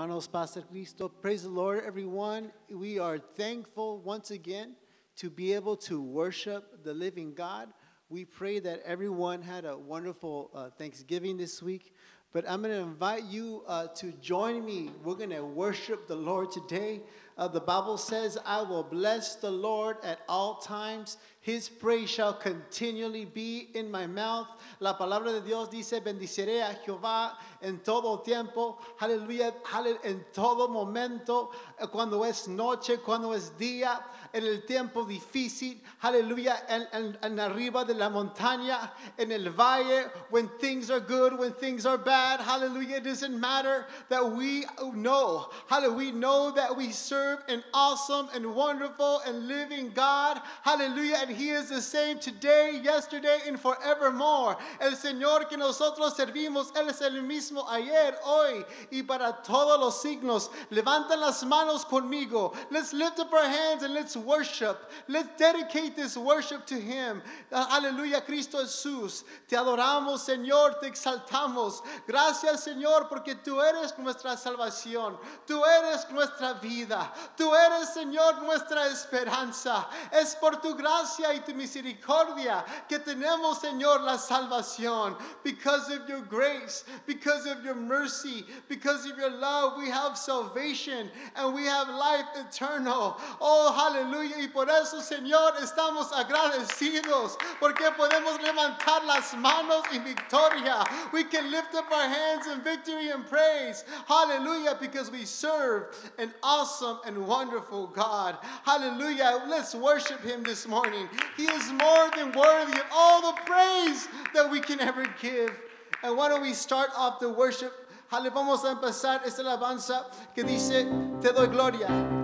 Hermanos Pastor Cristo, praise the Lord, everyone. We are thankful once again to be able to worship the living God. We pray that everyone had a wonderful uh, Thanksgiving this week. But I'm going to invite you uh, to join me. We're going to worship the Lord today. Uh, the Bible says, I will bless the Lord at all times. His praise shall continually be in my mouth. La palabra de Dios dice, bendiciré a Jehová en todo tiempo. Aleluya, en todo momento. Eh, cuando es noche, cuando es día, en el tiempo difícil. Aleluya, en, en, en arriba de la montaña, en el valle. When things are good, when things are bad. Hallelujah. It doesn't matter that we know. Hallelujah. We know that we serve an awesome and wonderful and living God. Hallelujah. And He is the same today, yesterday, and forevermore. El Señor que nosotros servimos, Él es el mismo ayer, hoy y para todos los signos. Levantan las manos conmigo. Let's lift up our hands and let's worship. Let's dedicate this worship to Him. Aleluya, Cristo Jesús. Te adoramos, Señor, te exaltamos. Gracias, Señor, porque tú eres nuestra salvación. Tú eres nuestra vida. Tú eres, Señor, nuestra esperanza. Es por tu gracia y tu misericordia que tenemos, Señor, la salvación. Because of your grace, because of your mercy, because of your love, we have salvation and we have life eternal. Oh, aleluya. Y por eso, Señor, estamos agradecidos porque podemos levantar las manos en victoria. We can lift up our hands in victory and praise. Hallelujah, because we serve an awesome and wonderful God. Hallelujah. Let's worship Him this morning. He is more than worthy of all the praise that we can ever give. And why don't we start off the worship? Vamos a empezar esta alabanza que dice, Te doy gloria.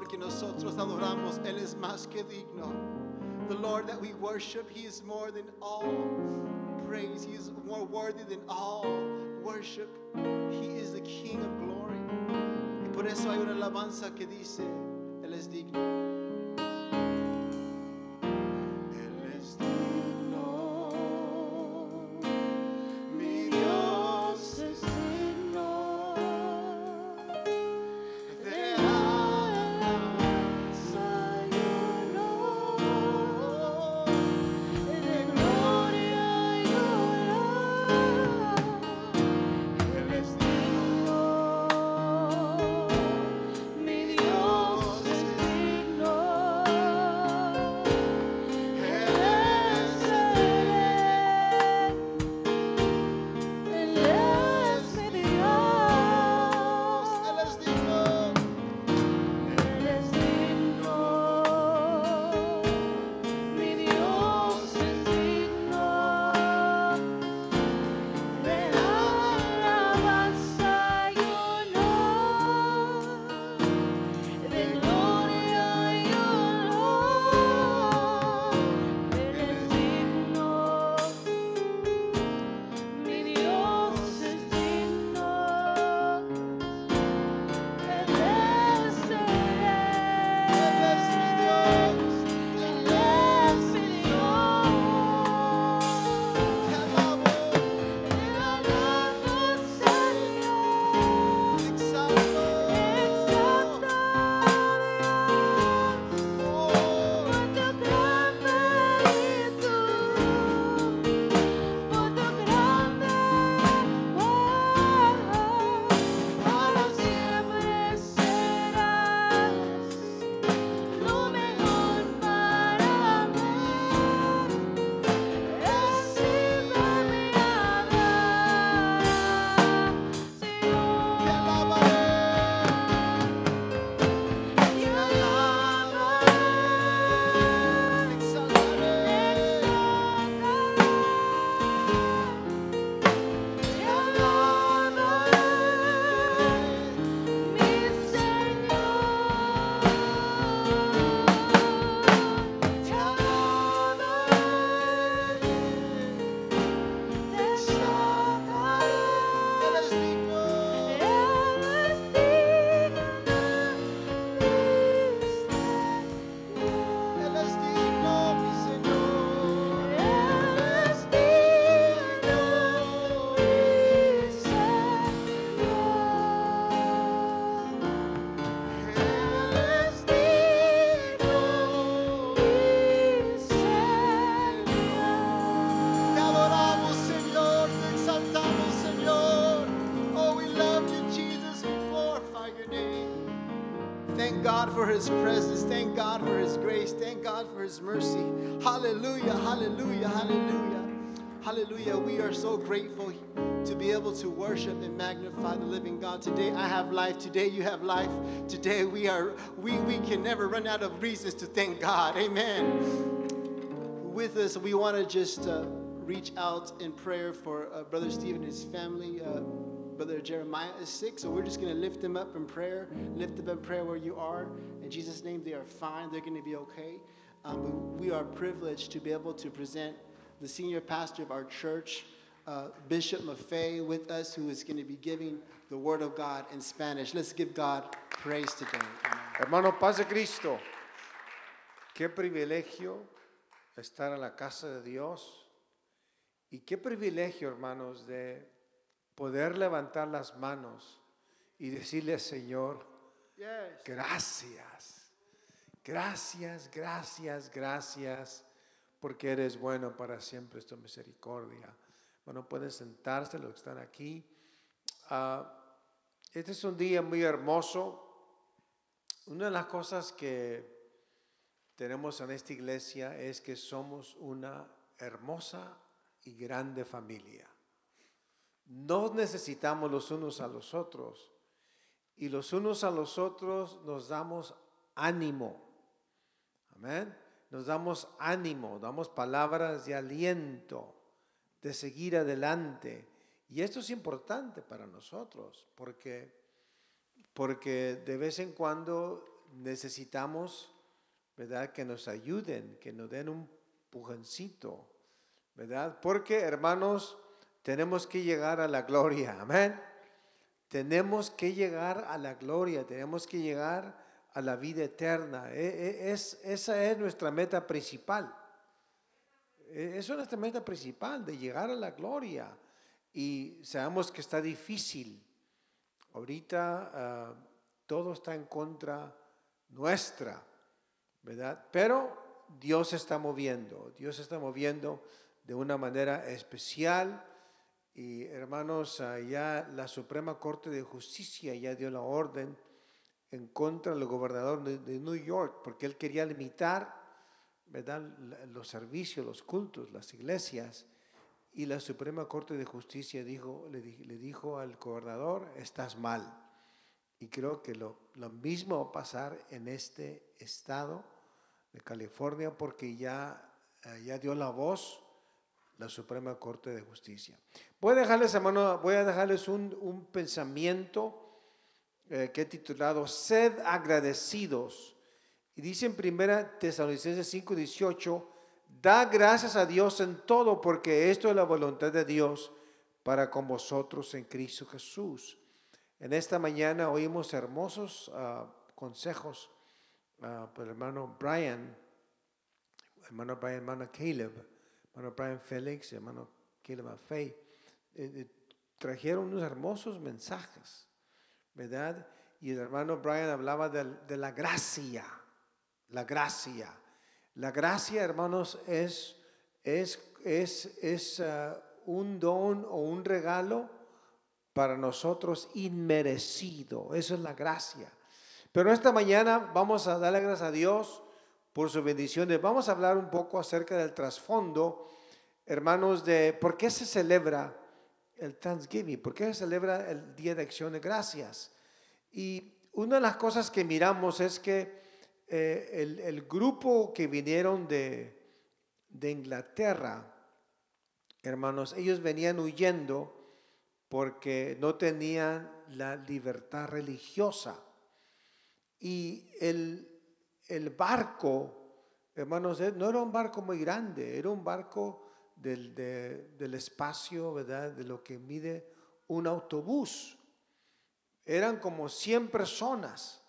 Que nosotros adoramos, Él es más que digno. The Lord that we worship, He is more than all praise. He is more worthy than all worship. He is the King of glory. Y por eso hay una alabanza que dice, Él es digno. His mercy. Hallelujah, hallelujah, hallelujah. Hallelujah. We are so grateful to be able to worship and magnify the living God. Today I have life. Today you have life. Today we are we we can never run out of reasons to thank God. Amen with us, we want to just uh, reach out in prayer for uh, Brother Stephen and his family. Uh, Brother Jeremiah is sick, so we're just going to lift him up in prayer. Lift them up in prayer where you are. In Jesus' name, they are fine. They're going to be okay. Um, but we are privileged to be able to present the senior pastor of our church, uh, Bishop Maffei, with us, who is going to be giving the Word of God in Spanish. Let's give God praise today. Amen. Hermano, paz de Cristo. Qué privilegio estar en la casa de Dios. Y qué privilegio, hermanos, de poder levantar las manos y decirle, Señor, Yes. gracias. Gracias, gracias, gracias, porque eres bueno para siempre, es tu misericordia. Bueno, pueden sentarse los que están aquí. Ah, este es un día muy hermoso. Una de las cosas que tenemos en esta iglesia es que somos una hermosa y grande familia. nos necesitamos los unos a los otros y los unos a los otros nos damos ánimo. Nos damos ánimo, damos palabras de aliento, de seguir adelante. Y esto es importante para nosotros porque, porque de vez en cuando necesitamos, ¿verdad? Que nos ayuden, que nos den un pujoncito, ¿verdad? Porque, hermanos, tenemos que llegar a la gloria, amén. Tenemos que llegar a la gloria, tenemos que llegar a la vida eterna. E- e- Es, esa es nuestra meta principal. Esa es nuestra meta principal, de llegar a la gloria. Y sabemos que está difícil. Ahorita ah, todo está en contra nuestra, ¿verdad? Pero Dios está moviendo, Dios está moviendo de una manera especial. Y hermanos, ya la Suprema Corte de Justicia ya dio la orden en contra del gobernador de, New York, porque él quería limitar ¿verdad? los servicios, los cultos, las iglesias. Y la Suprema Corte de Justicia dijo, le, di- le dijo al gobernador, estás mal. Y creo que lo, lo mismo va a pasar en este estado de California porque ya, eh, ya dio la voz la Suprema Corte de Justicia. Voy a dejarles, hermano, voy a dejarles un, un pensamiento eh, que he titulado Sed agradecidos. Y dice en primera Tesalonicenses 5:18, da gracias a Dios en todo porque esto es la voluntad de Dios para con vosotros en Cristo Jesús. En esta mañana oímos hermosos ah, consejos ah, por el hermano Brian, hermano Brian, hermano Caleb, hermano Brian Félix, hermano Caleb Afei. Eh, eh, trajeron unos hermosos mensajes, ¿verdad? Y el hermano Brian hablaba del- de, la gracia, la gracia. La gracia, hermanos, es, es, es, es ah, un don o un regalo para nosotros inmerecido. Eso es la gracia. Pero esta mañana vamos a darle gracias a Dios por sus bendiciones. Vamos a hablar un poco acerca del trasfondo, hermanos, de por qué se celebra el Thanksgiving, por qué se celebra el Día de Acción de Gracias. Y una de las cosas que miramos es que eh, el, el grupo que vinieron de, de Inglaterra, hermanos, ellos venían huyendo porque no tenían la libertad religiosa. Y el, el barco, hermanos, eh, no era un barco muy grande, era un barco del, de- del espacio, ¿verdad? De lo que mide un autobús. Eran como 100 personas.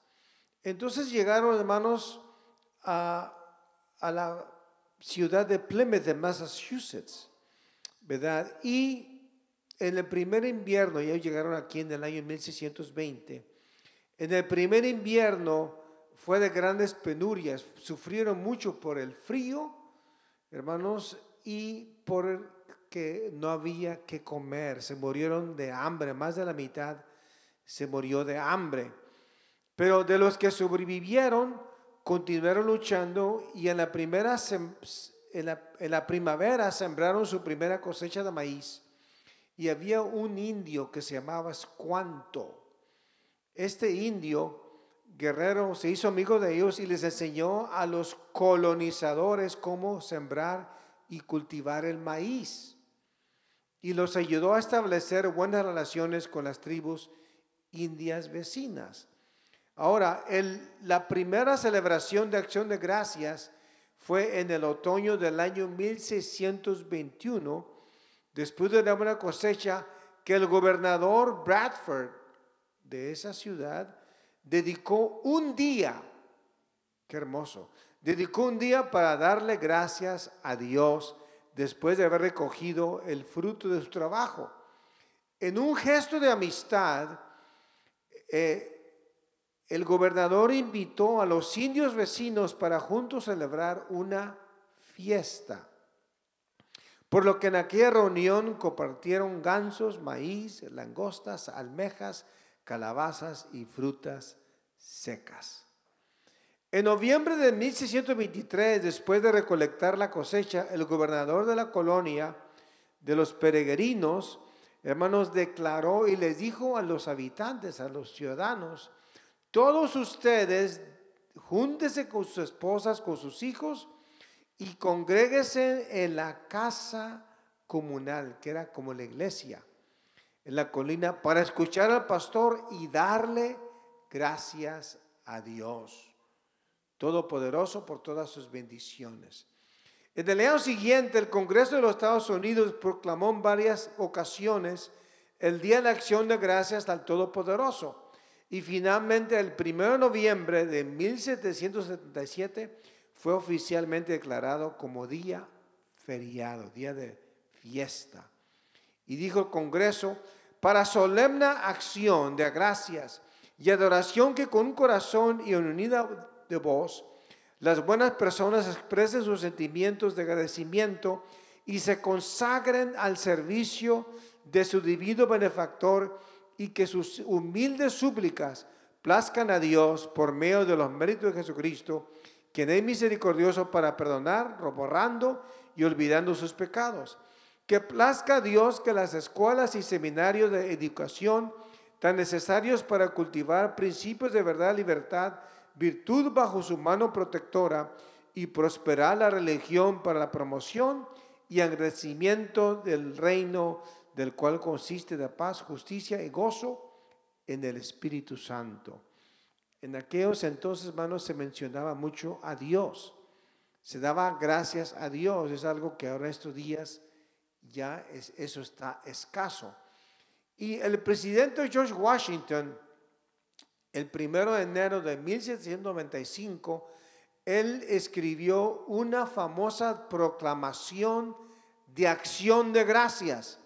Entonces llegaron, hermanos, a, a la ciudad de Plymouth, de Massachusetts, ¿verdad? Y en el primer invierno, ellos llegaron aquí en el año 1620, en el primer invierno fue de grandes penurias, sufrieron mucho por el frío, hermanos, y por que no había que comer, se murieron de hambre, más de la mitad se murió de hambre. Pero de los que sobrevivieron, continuaron luchando y en la, primera, en la, en la primavera sembraron su primera cosecha de maíz. Y había un indio que se llamaba Squanto. Este indio, guerrero, se hizo amigo de ellos y les enseñó a los colonizadores cómo sembrar y cultivar el maíz. Y los ayudó a establecer buenas relaciones con las tribus indias vecinas. Ahora, la primera celebración de acción de gracias fue en el otoño del año 1621, después de buena cosecha, que el gobernador Bradford de esa ciudad dedicó un día, qué hermoso, dedicó un día para darle gracias a Dios después de haber recogido el fruto de su trabajo. En un gesto de amistad, eh, el gobernador invitó a los indios vecinos para juntos celebrar una fiesta. Por lo que en aquella reunión compartieron gansos, maíz, langostas, almejas, calabazas y frutas secas. En noviembre de 1623, después de recolectar la cosecha, el gobernador de la colonia de los peregrinos hermanos, declaró y les dijo a los habitantes, a los ciudadanos, todos ustedes júntense con sus esposas, con sus hijos y congréguense en la casa comunal, que era como la iglesia, en la colina, para escuchar al pastor y darle gracias a Dios Todopoderoso por todas sus bendiciones. En el año siguiente, el Congreso de los Estados Unidos proclamó en varias ocasiones el Día de Acción de Gracias al Todopoderoso. Y finalmente, el 1 de noviembre de 1777, fue oficialmente declarado como día feriado, día de fiesta. Y dijo el Congreso, para solemne acción de gracias y adoración que con un corazón y en unidad de voz, las buenas personas expresen sus sentimientos de agradecimiento y se consagren al servicio de su divino benefactor y que sus humildes súplicas plazcan a Dios por medio de los méritos de Jesucristo, quien es misericordioso para perdonar, borrando y olvidando sus pecados. Que plazca a Dios que las escuelas y seminarios de educación tan necesarios para cultivar principios de verdad libertad virtud bajo su mano protectora y prosperar la religión para la promoción y agradecimiento del reino del cual consiste de paz, justicia y gozo en el Espíritu Santo. En aquellos entonces, hermanos, se mencionaba mucho a Dios. Se daba gracias a Dios. Es algo que ahora estos días ya es, eso está escaso. Y el presidente George Washington el primero de enero de 1795, él escribió una famosa proclamación de acción de gracias,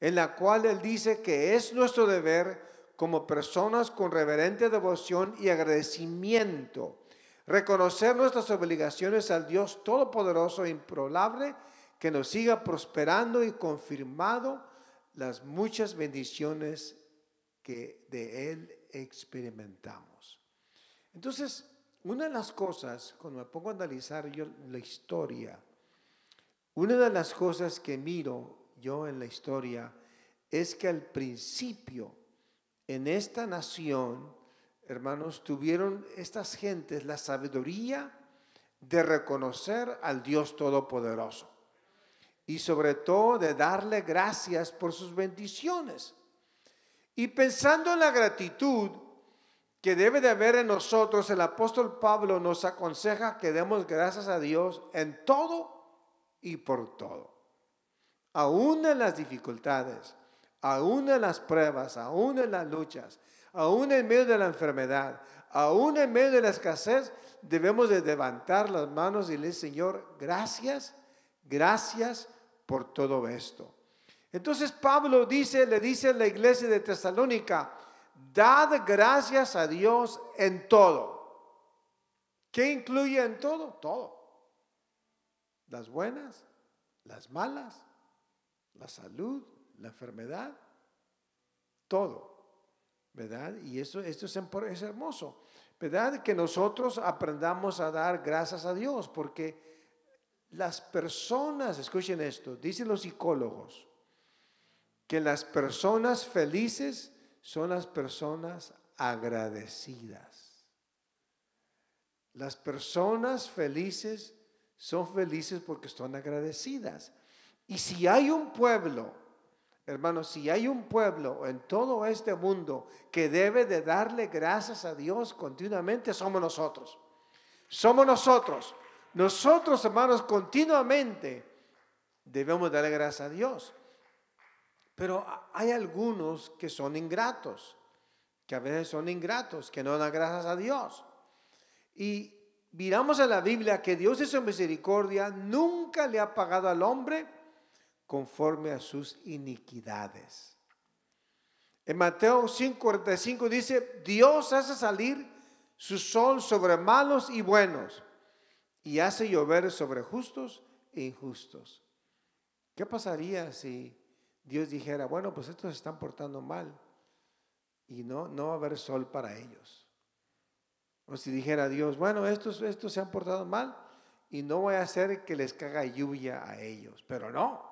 en la cual él dice que es nuestro deber como personas con reverente devoción y agradecimiento, reconocer nuestras obligaciones al Dios Todopoderoso e improbable, que nos siga prosperando y confirmado las muchas bendiciones que de Él experimentamos. Entonces, una de las cosas, cuando me pongo a analizar yo la historia, una de las cosas que miro yo en la historia es que al principio en esta nación, hermanos, tuvieron estas gentes la sabiduría de reconocer al Dios Todopoderoso y sobre todo de darle gracias por sus bendiciones. Y pensando en la gratitud que debe de haber en nosotros, el apóstol Pablo nos aconseja que demos gracias a Dios en todo y por todo. Aún en las dificultades, aún en las pruebas, aún en las luchas, aún en medio de la enfermedad, aún en medio de la escasez, debemos de levantar las manos y decirle, Señor, gracias, gracias por todo esto. Entonces Pablo dice, le dice a la iglesia de Tesalónica, dad gracias a Dios en todo. ¿Qué incluye en todo? Todo. Las buenas, las malas, la salud, la enfermedad, todo. ¿Verdad? Y esto es, es hermoso. ¿Verdad? Que nosotros aprendamos a dar gracias a Dios, porque las personas, escuchen esto, dicen los psicólogos, que las personas felices son las personas agradecidas. Las personas felices son felices porque están agradecidas. Y si hay un pueblo, hermanos, si hay un pueblo en todo este mundo que debe de darle gracias a Dios continuamente, somos nosotros. Somos nosotros. Nosotros, hermanos, continuamente debemos darle gracias a Dios. Pero hay algunos que son ingratos, que a veces son ingratos, que no dan gracias a Dios. Y miramos en la Biblia que Dios en su misericordia nunca le ha pagado al hombre conforme a sus iniquidades. En Mateo 5:45 dice, Dios hace salir su sol sobre malos y buenos y hace llover sobre justos e injustos. ¿Qué pasaría si Dios dijera, bueno, pues estos se están portando mal y no, no va a haber sol para ellos. O si dijera Dios, bueno, estos, estos se han portado mal y no voy a hacer que les caga lluvia a ellos. Pero no,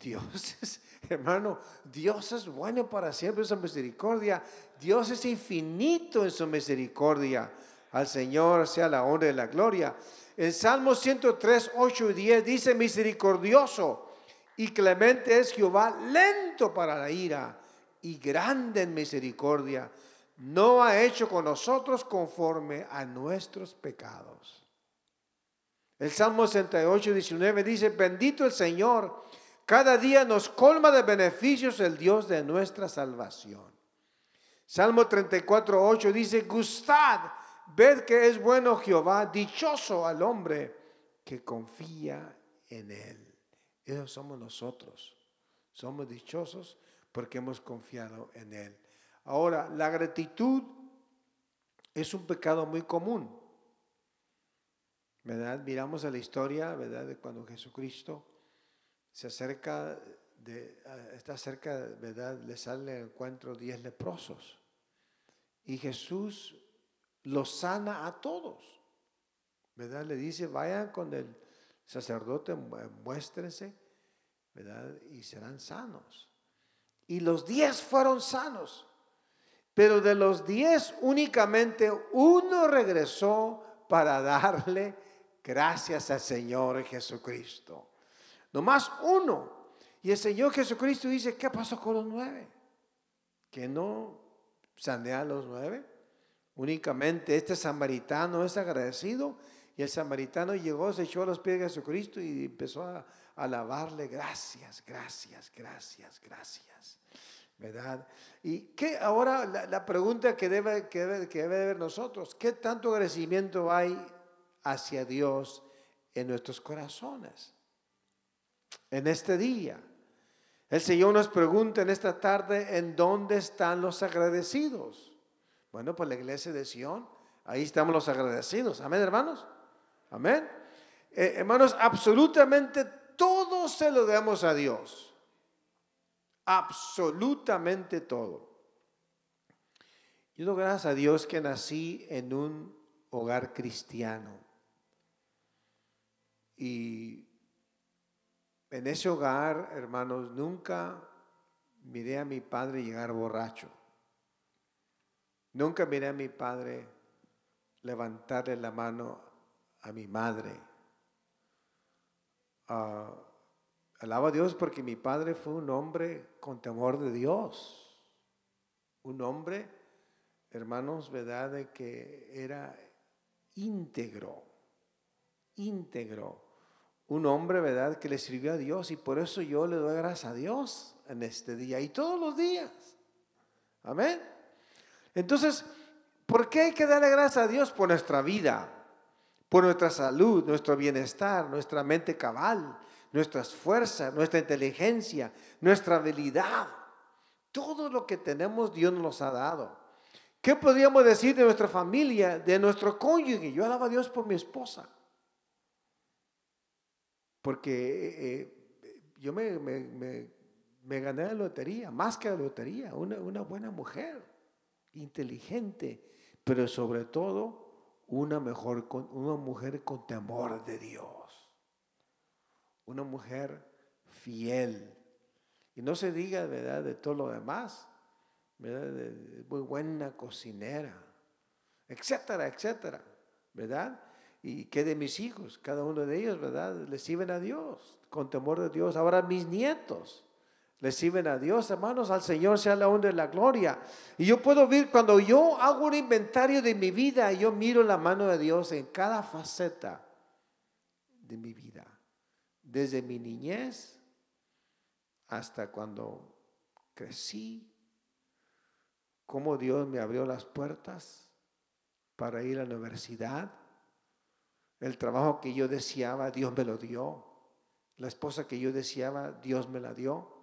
Dios es, hermano, Dios es bueno para siempre su misericordia. Dios es infinito en su misericordia. Al Señor sea la honra y la gloria. En Salmo 103, 8 y 10 dice, misericordioso y clemente es Jehová, lento para la ira y grande en misericordia. No ha hecho con nosotros conforme a nuestros pecados. El Salmo 68, 19 dice, bendito el Señor, cada día nos colma de beneficios el Dios de nuestra salvación. Salmo 34, 8 dice, gustad, ved que es bueno Jehová, dichoso al hombre que confía en él. Esos somos nosotros. Somos dichosos porque hemos confiado en él. Ahora, la gratitud es un pecado muy común. ¿Verdad? Miramos a la historia, ¿verdad? De cuando Jesucristo se acerca, de, está cerca, ¿verdad? Le sale al encuentro diez leprosos. Y Jesús los sana a todos. ¿Verdad? Le dice, vayan con el sacerdote, muéstrense, ¿verdad? Y serán sanos. Y los diez fueron sanos. Pero de los diez únicamente uno regresó para darle gracias al Señor Jesucristo. Nomás uno. Y el Señor Jesucristo dice, ¿qué pasó con los nueve? Que no sanea a los nueve. Únicamente este samaritano es agradecido. Y el samaritano llegó, se echó a los pies de Jesucristo y empezó a alabarle, gracias, gracias, gracias, gracias. ¿Verdad? Y que ahora la, la, pregunta que debe, que, debe, que debe haber nosotros, ¿qué tanto agradecimiento hay hacia Dios en nuestros corazones? En este día. El Señor nos pregunta en esta tarde, ¿en dónde están los agradecidos? Bueno, pues la iglesia de Sion, ahí estamos los agradecidos. Amén, hermanos. Amén. Eh, hermanos, absolutamente todo se lo damos a Dios. Absolutamente todo. Yo doy gracias a Dios que nací en un hogar cristiano. Y en ese hogar, hermanos, nunca miré a mi padre llegar borracho. Nunca miré a mi padre levantarle la mano a mi madre. Uh, alaba a Dios porque mi padre fue un hombre con temor de Dios. Un hombre, hermanos, ¿verdad? De que era íntegro, íntegro. Un hombre, ¿verdad? Que le sirvió a Dios y por eso yo le doy gracias a Dios en este día y todos los días. Amén. Entonces, ¿por qué hay que darle gracias a Dios por nuestra vida? Por nuestra salud, nuestro bienestar, nuestra mente cabal, nuestras fuerzas, nuestra inteligencia, nuestra habilidad. Todo lo que tenemos Dios nos ha dado. ¿Qué podríamos decir de nuestra familia, de nuestro cónyuge? Yo alabo a Dios por mi esposa. Porque eh, yo me, me, gané la lotería, más que la lotería, una buena mujer, inteligente, pero sobre todo una, mejor, una mujer con temor de Dios. Una mujer fiel. Y no se diga, ¿verdad?, de todo lo demás. ¿verdad? Muy buena cocinera, etcétera, etcétera, ¿verdad? Y que de mis hijos, cada uno de ellos, ¿verdad? Le sirven a Dios, con temor de Dios. Ahora mis nietos, le sirven a Dios, hermanos, al Señor sea la honra y la gloria. Y yo puedo ver, cuando yo hago un inventario de mi vida, yo miro la mano de Dios en cada faceta de mi vida. Desde mi niñez hasta cuando crecí, cómo Dios me abrió las puertas para ir a la universidad. El trabajo que yo deseaba, Dios me lo dio. La esposa que yo deseaba, Dios me la dio.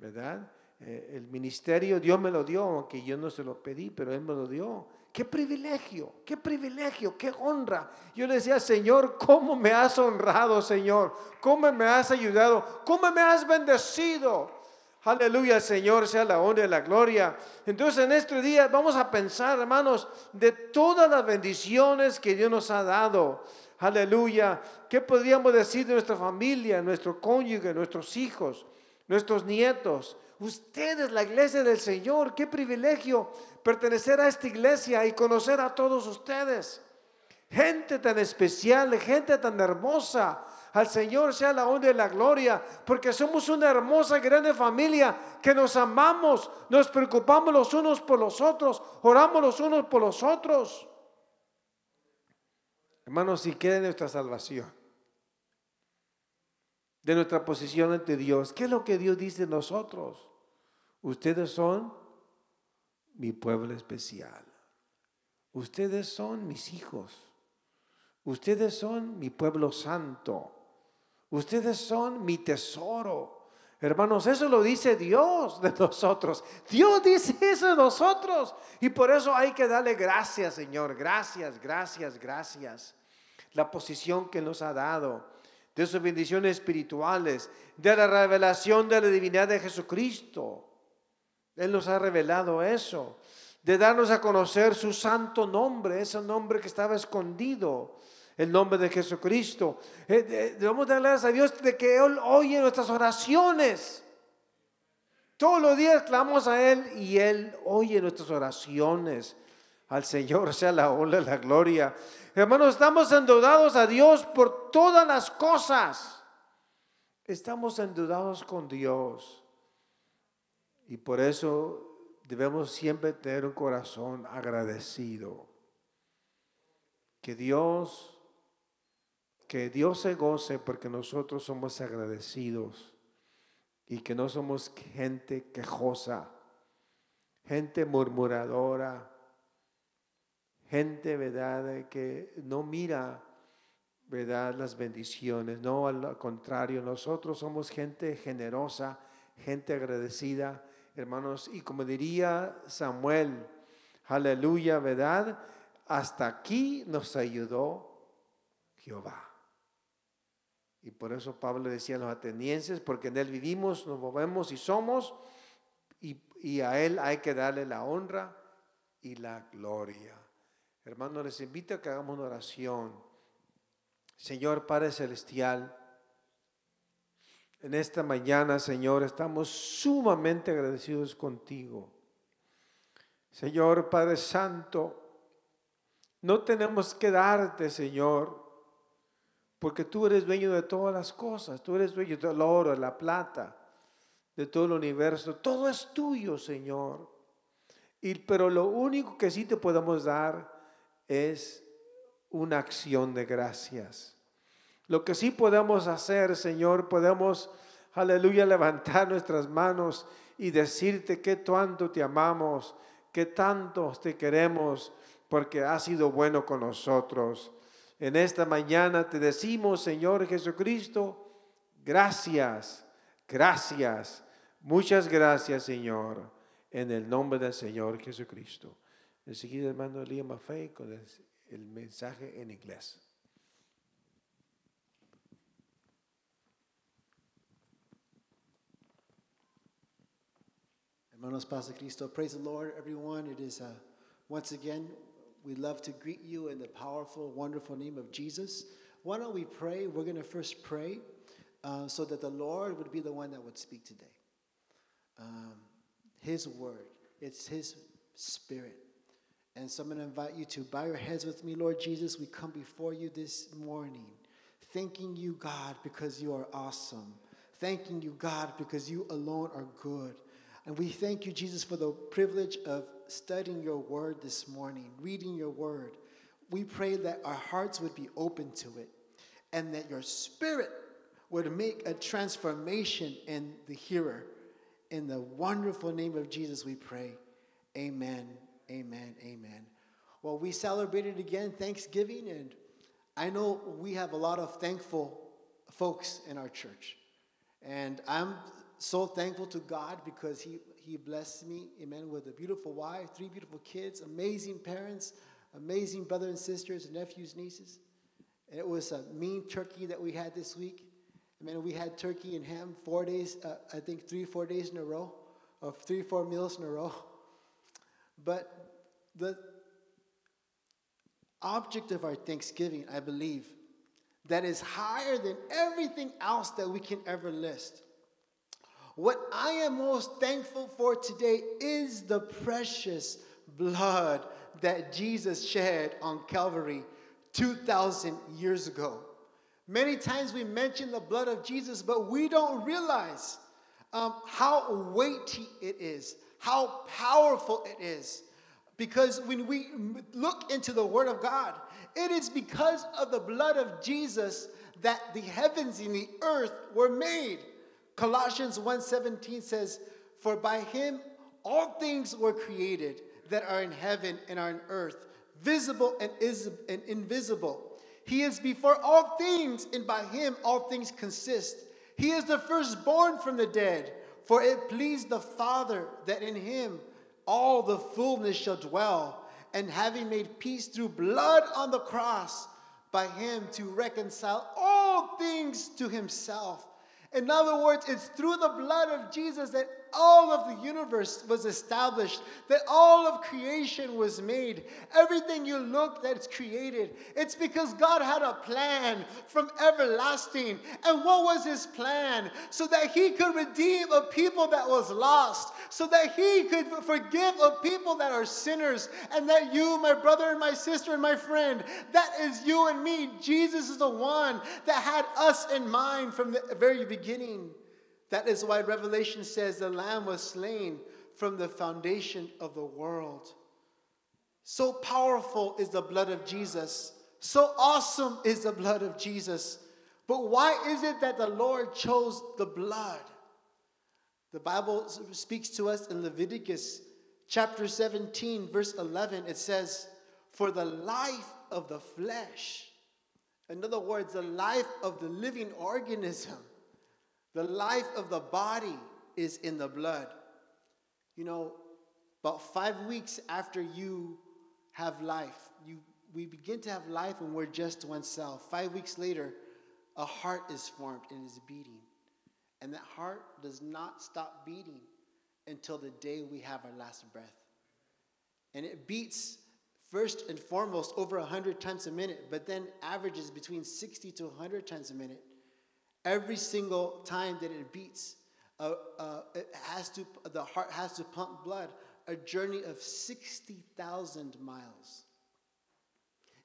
¿Verdad? Eh, el ministerio Dios me lo dio, aunque yo no se lo pedí, pero Él me lo dio. Qué privilegio, qué privilegio, qué honra. Yo le decía, Señor, ¿cómo me has honrado, Señor? ¿Cómo me has ayudado? ¿Cómo me has bendecido? Aleluya, Señor, sea la honra y la gloria. Entonces en este día vamos a pensar, hermanos, de todas las bendiciones que Dios nos ha dado. Aleluya. ¿Qué podríamos decir de nuestra familia, nuestro cónyuge, nuestros hijos, nuestros nietos? Ustedes, la iglesia del Señor, qué privilegio pertenecer a esta iglesia y conocer a todos ustedes. Gente tan especial, gente tan hermosa. Al Señor sea la honra y la gloria, porque somos una hermosa, grande familia que nos amamos, nos preocupamos los unos por los otros, oramos los unos por los otros. Hermanos, si queda nuestra salvación, de nuestra posición ante Dios, ¿qué es lo que Dios dice de nosotros? Ustedes son mi pueblo especial. Ustedes son mis hijos. Ustedes son mi pueblo santo. Ustedes son mi tesoro. Hermanos, eso lo dice Dios de nosotros. Dios dice eso de nosotros. Y por eso hay que darle gracias, Señor. Gracias, gracias, gracias. La posición que nos ha dado, de sus bendiciones espirituales, de la revelación de la divinidad de Jesucristo. Él nos ha revelado eso. De darnos a conocer su santo nombre, ese nombre que estaba escondido el nombre de Jesucristo. Eh, eh, Debemos dar gracias a Dios de que Él oye nuestras oraciones. Todos los días clamamos a Él y Él oye nuestras oraciones. Al Señor sea la y la gloria. Hermanos, estamos endeudados a Dios por todas las cosas. Estamos endeudados con Dios. Y por eso debemos siempre tener un corazón agradecido. Que Dios que Dios se goce porque nosotros somos agradecidos y que no somos gente quejosa, gente murmuradora, gente, ¿verdad?, que no mira, ¿verdad?, las bendiciones. No, al contrario, nosotros somos gente generosa, gente agradecida, hermanos. Y como diría Samuel, aleluya, ¿verdad? Hasta aquí nos ayudó Jehová. Y por eso Pablo decía a los atenienses, porque en Él vivimos, nos movemos y somos, y, y, a Él hay que darle la honra y la gloria. Hermanos, les invito a que hagamos una oración. Señor Padre Celestial, en esta mañana, Señor, estamos sumamente agradecidos contigo. Señor Padre Santo, no tenemos que darte, Señor, porque tú eres dueño de todas las cosas, tú eres dueño del oro, de la plata, de todo el universo. Todo es tuyo, Señor. Y, pero lo único que sí te podemos dar es una acción de gracias. Lo que sí podemos hacer, Señor, podemos, aleluya, levantar nuestras manos y decirte que tanto te amamos, que tanto te queremos, porque has sido bueno con nosotros. En esta mañana te decimos, Señor Jesucristo, gracias, gracias, muchas gracias, Señor, en el nombre del Señor Jesucristo. Enseguida, hermano el mensaje en inglés. Hermanos Paz Cristo, praise the Lord, everyone. It is uh, once again, we love to greet you in the powerful, wonderful name of Jesus. Why don't we pray? We're going to first pray uh, so that the Lord would be the one that would speak today. Um, his word, it's His spirit. And so I'm going to invite you to bow your heads with me, Lord Jesus. We come before you this morning, thanking you, God, because you are awesome. Thanking you, God, because you alone are good. And we thank you, Jesus, for the privilege of studying your word this morning, reading your word. We pray that our hearts would be open to it and that your spirit would make a transformation in the hearer. In the wonderful name of Jesus, we pray. Amen, amen, amen. Well, we celebrated again Thanksgiving, and I know we have a lot of thankful folks in our church. And I'm so thankful to God because He, he blessed me, amen, with a beautiful wife, three beautiful kids, amazing parents, amazing brothers and sisters, nephews, nieces. And it was a mean turkey that we had this week. Amen. We had turkey and ham four days, uh, I think three, four days in a row, or three, four meals in a row. But the object of our Thanksgiving, I believe, that is higher than everything else that we can ever list. What I am most thankful for today is the precious blood that Jesus shed on Calvary 2,000 years ago. Many times we mention the blood of Jesus, but we don't realize um, how weighty it is, how powerful it is. Because when we look into the Word of God, it is because of the blood of Jesus that the heavens and the earth were made. Colossians 1:17 says, "For by him all things were created that are in heaven and are in earth, visible and, is- and invisible. He is before all things, and by him all things consist. He is the firstborn from the dead, for it pleased the Father that in him all the fullness shall dwell, and having made peace through blood on the cross, by him to reconcile all things to himself. In other words, it's through the blood of Jesus that all of the universe was established, that all of creation was made. Everything you look that's created, it's because God had a plan from everlasting. And what was his plan? So that he could redeem a people that was lost, so that he could forgive a people that are sinners, and that you, my brother and my sister and my friend, that is you and me. Jesus is the one that had us in mind from the very beginning. That is why Revelation says the Lamb was slain from the foundation of the world. So powerful is the blood of Jesus. So awesome is the blood of Jesus. But why is it that the Lord chose the blood? The Bible speaks to us in Leviticus chapter 17, verse 11. It says, For the life of the flesh, in other words, the life of the living organism, the life of the body is in the blood. You know, about five weeks after you have life, you, we begin to have life when we're just one cell. Five weeks later, a heart is formed and is beating. And that heart does not stop beating until the day we have our last breath. And it beats first and foremost over 100 times a minute, but then averages between 60 to 100 times a minute. Every single time that it beats, uh, uh, it has to, the heart has to pump blood, a journey of 60,000 miles.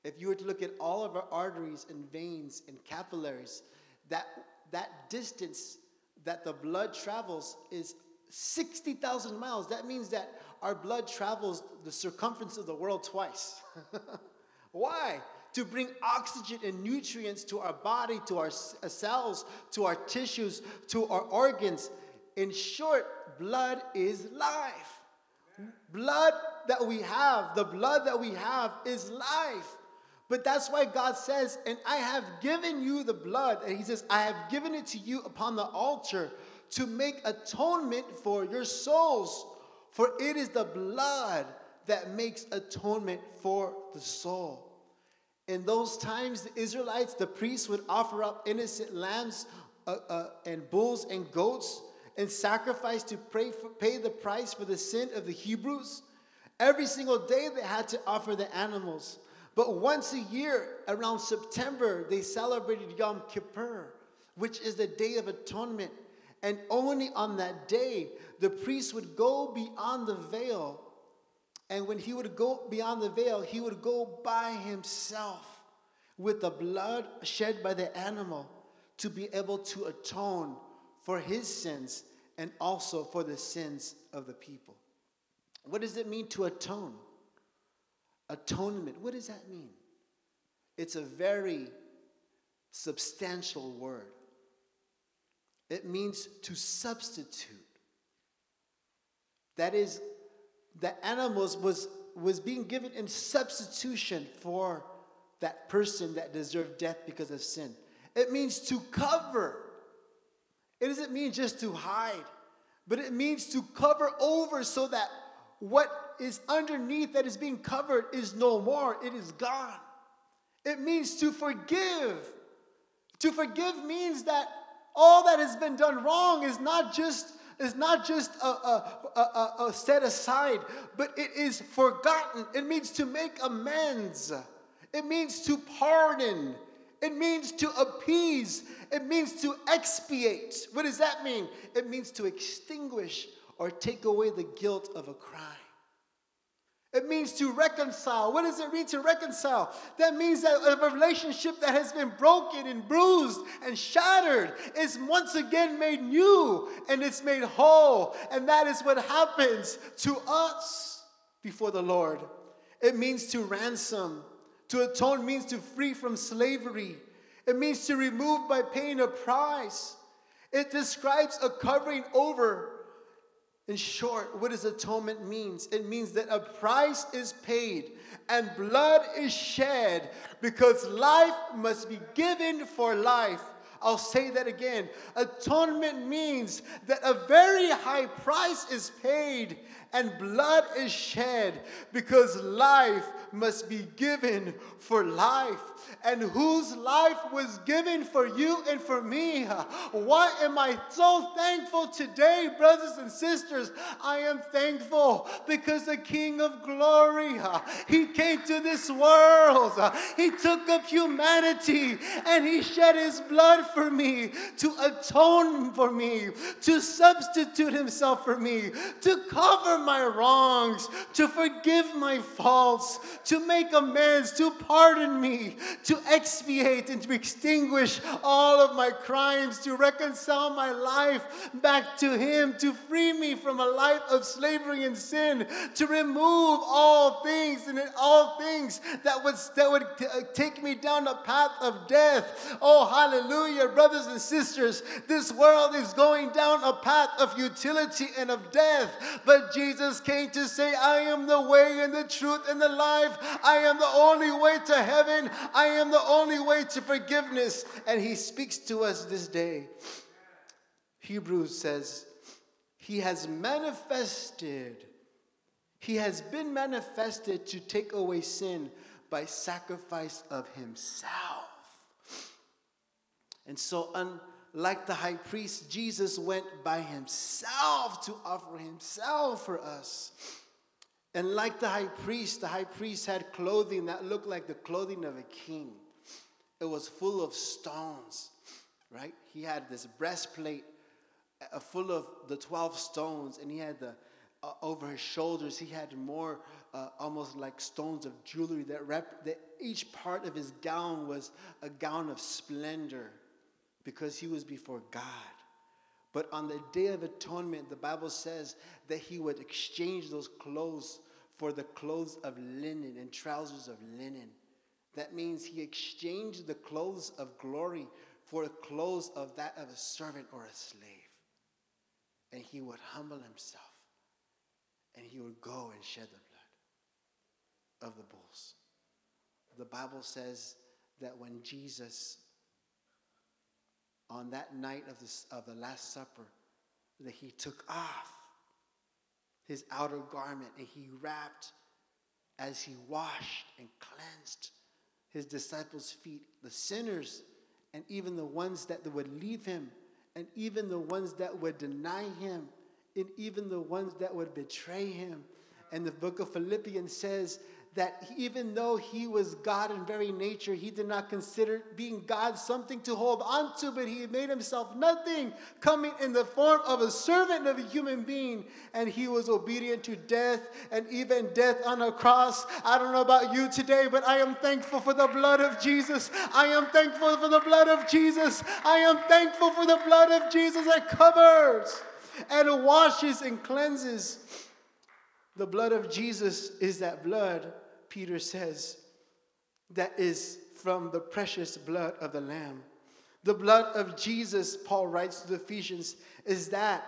If you were to look at all of our arteries and veins and capillaries, that, that distance that the blood travels is 60,000 miles. That means that our blood travels the circumference of the world twice. Why? To bring oxygen and nutrients to our body, to our uh, cells, to our tissues, to our organs. In short, blood is life. Blood that we have, the blood that we have is life. But that's why God says, and I have given you the blood. And He says, I have given it to you upon the altar to make atonement for your souls. For it is the blood that makes atonement for the soul. In those times, the Israelites, the priests would offer up innocent lambs uh, uh, and bulls and goats and sacrifice to pray for, pay the price for the sin of the Hebrews. Every single day, they had to offer the animals. But once a year, around September, they celebrated Yom Kippur, which is the Day of Atonement. And only on that day, the priests would go beyond the veil and when he would go beyond the veil, he would go by himself with the blood shed by the animal to be able to atone for his sins and also for the sins of the people. What does it mean to atone? Atonement, what does that mean? It's a very substantial word. It means to substitute. That is, the animals was, was being given in substitution for that person that deserved death because of sin. It means to cover. It doesn't mean just to hide, but it means to cover over so that what is underneath that is being covered is no more, it is gone. It means to forgive. To forgive means that all that has been done wrong is not just is not just a, a, a, a, set aside, but it is forgotten. It means to make amends. It means to pardon. It means to appease. It means to expiate. What does that mean? It means to extinguish or take away the guilt of a crime. It means to reconcile. What does it mean to reconcile? That means that a relationship that has been broken and bruised and shattered is once again made new and it's made whole. And that is what happens to us before the Lord. It means to ransom. To atone means to free from slavery. It means to remove by paying a price. It describes a covering over in short, what does atonement means? It means that a price is paid and blood is shed because life must be given for life. I'll say that again. Atonement means that a very high price is paid and blood is shed because life must be given for life. And whose life was given for you and for me? Why am I so thankful today, brothers and sisters? I am thankful because the King of glory, he came to this world. He took up humanity and he shed his blood for me to atone for me, to substitute himself for me, to cover my wrongs, to forgive my faults, to make amends, to pardon me, to expiate and to extinguish all of my crimes, to reconcile my life back to him, to free me from a life of slavery and sin, to remove all things and all things that would that would uh, take me down a path of death. Oh, hallelujah, brothers and sisters. This world is going down a path of utility and of death, but Jesus came to say, I am the way and the truth and the life. I am the only way to heaven. I am the only way to forgiveness. And he speaks to us this day. Hebrews says, He has manifested, He has been manifested to take away sin by sacrifice of Himself. And so, unlike the high priest, Jesus went by himself to offer himself for us. And like the high priest, the high priest had clothing that looked like the clothing of a king. It was full of stones, right? He had this breastplate uh, full of the 12 stones, and he had the uh, over his shoulders, he had more uh, almost like stones of jewelry that, rep- that each part of his gown was a gown of splendor because he was before God. But on the day of atonement, the Bible says that he would exchange those clothes for the clothes of linen and trousers of linen. That means he exchanged the clothes of glory for the clothes of that of a servant or a slave. And he would humble himself and he would go and shed the blood of the bulls. The Bible says that when Jesus on that night of the, of the Last Supper that he took off his outer garment and he wrapped as he washed and cleansed his disciples' feet, the sinners, and even the ones that would leave him, and even the ones that would deny him, and even the ones that would betray him. And the book of Philippians says that even though he was God in very nature, he did not consider being God something to hold on to, but he made himself nothing, coming in the form of a servant of a human being. And he was obedient to death and even death on a cross. I don't know about you today, but I am thankful for the blood of Jesus. I am thankful for the blood of Jesus. I am thankful for the blood of Jesus that covers and washes and cleanses. The blood of Jesus is that blood Peter says, that is from the precious blood of the Lamb. The blood of Jesus, Paul writes to the Ephesians, is that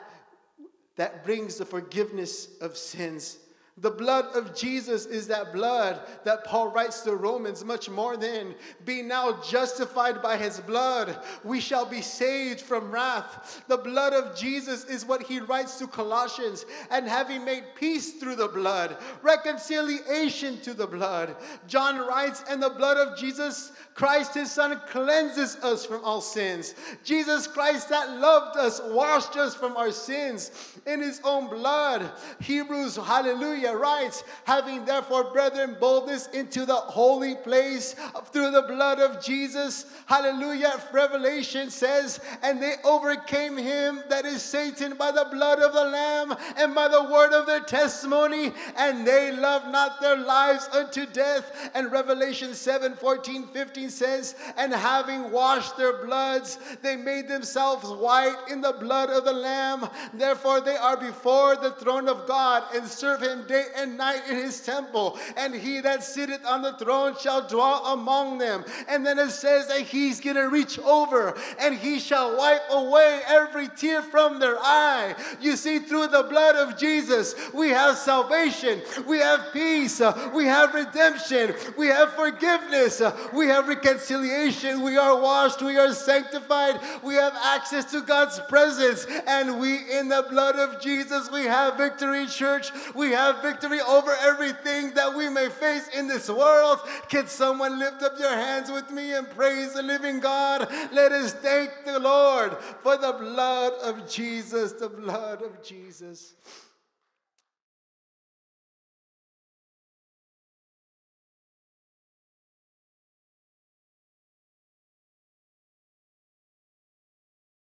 that brings the forgiveness of sins. The blood of Jesus is that blood that Paul writes to Romans, much more than being now justified by his blood, we shall be saved from wrath. The blood of Jesus is what he writes to Colossians, and having made peace through the blood, reconciliation to the blood. John writes, and the blood of Jesus Christ, his son, cleanses us from all sins. Jesus Christ, that loved us, washed us from our sins in his own blood. Hebrews, hallelujah. Writes, having therefore, brethren, boldness into the holy place through the blood of Jesus. Hallelujah. Revelation says, and they overcame him that is Satan by the blood of the Lamb and by the word of their testimony, and they loved not their lives unto death. And Revelation 7 14, 15 says, and having washed their bloods, they made themselves white in the blood of the Lamb. Therefore, they are before the throne of God and serve him day and night in his temple. And he that sitteth on the throne shall dwell among them. And then it says that he's going to reach over and he shall wipe away every tear from their eye. You see, through the blood of Jesus, we have salvation, we have peace, we have redemption, we have forgiveness, we have reconciliation, we are washed, we are sanctified, we have access to God's presence, and we, in the blood of Jesus, we have victory, church. We have victory over everything that we may face in this world. Can someone lift up your hands with me and praise the living God? Let us thank the Lord for the blood of Jesus, the blood of Jesus.